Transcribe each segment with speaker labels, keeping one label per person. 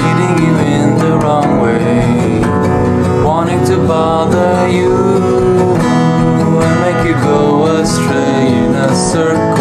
Speaker 1: leading you in the wrong way, wanting to bother you and make you go astray in a circle.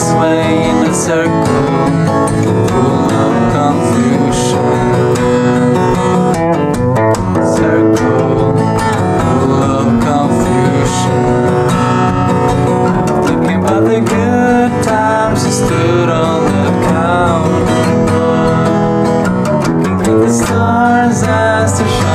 Speaker 1: this way in a circle full of confusion. Circle full of confusion. Thinking about the good times stood on the counter. The stars as the